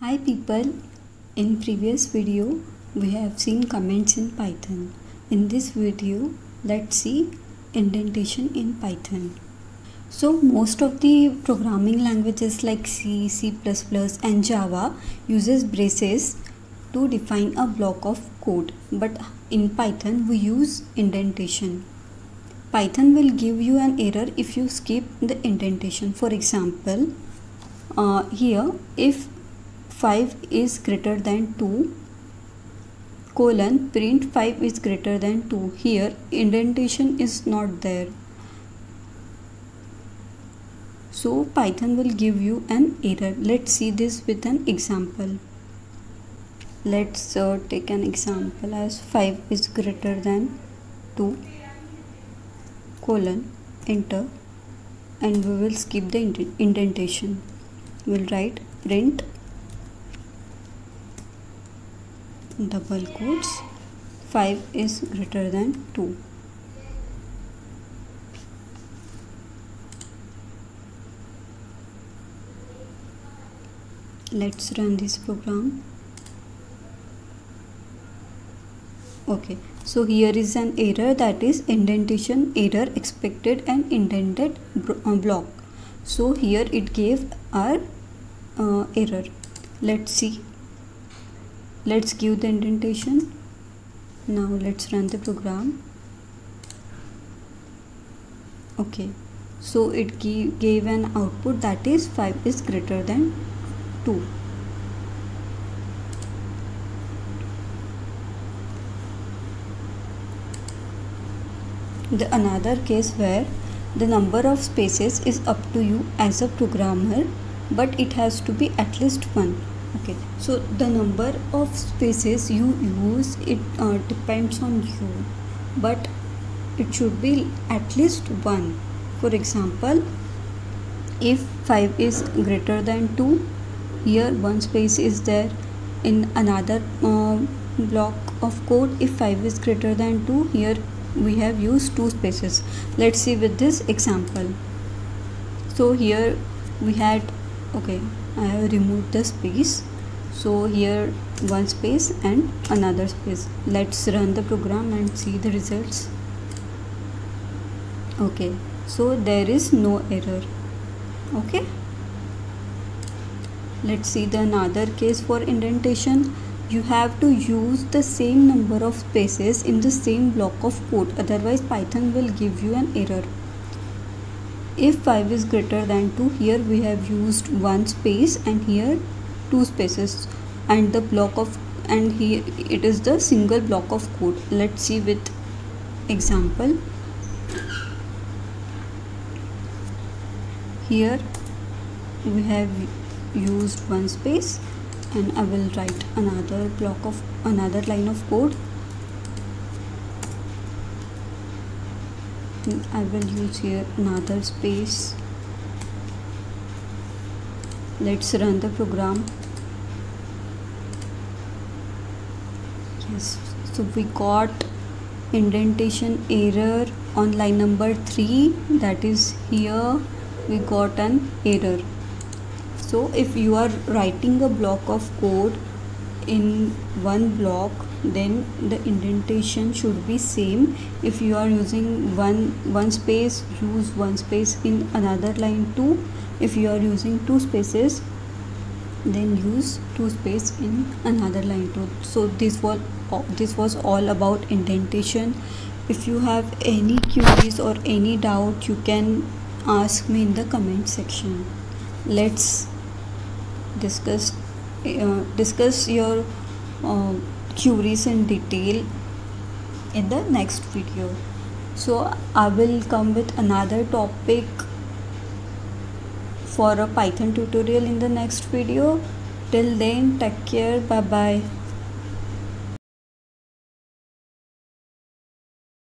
Hi people, in previous video we have seen comments in Python. In this video let's see indentation in Python. So most of the programming languages like C, C++ and Java uses braces to define a block of code but in Python we use indentation. Python will give you an error if you skip the indentation. For example, uh, here if 5 is greater than 2 colon print 5 is greater than 2 here indentation is not there. So python will give you an error. Let's see this with an example. Let's uh, take an example as 5 is greater than 2 colon enter. And we will skip the indentation. We'll write print double quotes 5 is greater than 2 let's run this program. Okay so here is an error that is indentation error expected and indented uh, block. So here it gave our uh, error. Let's see let's give the indentation. Now let's run the program. Okay. So it gave an output that is 5 is greater than 2 the another case where the number of spaces is up to you as a programmer but it has to be at least one okay. So the number of spaces you use it uh, depends on you. But it should be at least one. For example if 5 is greater than 2 here one space is there. In another uh, block of code if 5 is greater than 2 here we have used two spaces. Let's see with this example. So here we had okay I have removed the space so here one space and another space. Let's run the program and see the results. Okay. So there is no error. Okay. Let's see the another case for indentation. You have to use the same number of spaces in the same block of code. Otherwise python will give you an error. If 5 is greater than 2 here we have used one space and here two spaces and the block of and here it is the single block of code. Let's see with example. Here we have used one space and I will write another block of another line of code. I will use here another space let's run the program. Yes so we got indentation error on line number 3 that is here. We got an error. So if you are writing a block of code in one block then the indentation should be same. If you are using one one space use one space in another line too. If you are using two spaces then use two space in another line too. So this was this was all about indentation. If you have any queries or any doubt you can ask me in the comment section. Let's discuss uh, discuss your uh, queries in detail in the next video. So i will come with another topic for a python tutorial in the next video. Till then take care. Bye bye